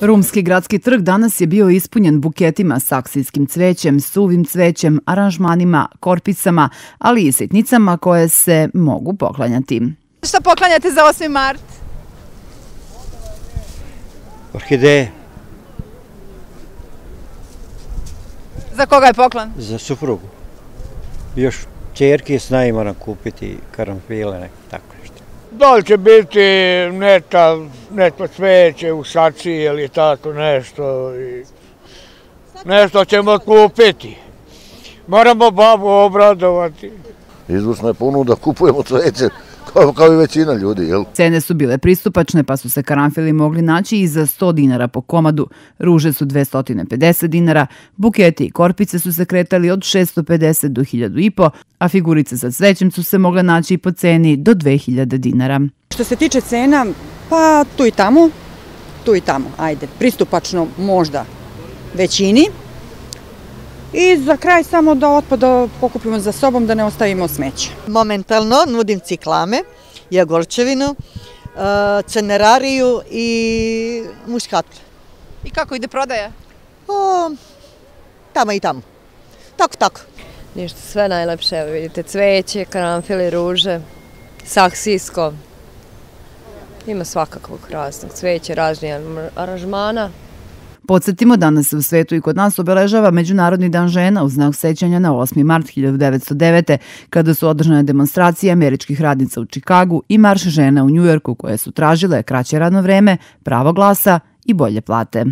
Rumski gradski trg danas je bio ispunjen buketima, saksijskim cvećem, suvim cvećem, aranžmanima, korpicama, ali i sitnicama koje se mogu poklanjati. Šta poklanjate za 8. mart? Orhideje. Za koga je poklan? Za suprugu. Još čerke s naj moram kupiti karamfile, neko tako nešto. Da li će biti neka, neko cveće u saci ili tako nešto. I nešto ćemo kupiti. Moramo babu obradovati. Izvršna je ponuda, kupujemo cveće kao, kao i većina ljudi, jel? Cene su bile pristupačne, pa su se karanfili mogli naći i za 100 dinara po komadu. Ruže su 250 dinara, buketi i korpice su se kretali od 650 do 1500, a figurice sa cvećem su se mogle naći i po ceni do 2000 dinara. Što se tiče cena, pa tu i tamo, tu i tamo, ajde, pristupačno možda većini. I za kraj samo da otpada pokupimo za sobom da ne ostavimo smeće. Momentalno nudim ciklame, jagorčevinu, e, cenerariju i muškatle. I kako ide prodaja? O, tamo i tamo. Tako, tako. Ništa, sve najlepše. Evo vidite, cveće, karamfili, ruže, saksijsko. Ima svakakvog raznog cveće, ražnije aranžmana. Podsjetimo, danas se u svetu i kod nas obeležava Međunarodni dan žena u znak sećanja na 8. mart 1909. kada su održane demonstracije američkih radnica u Čikagu i marš žena u Njujorku koje su tražile kraće radno vreme, pravo glasa i bolje plate.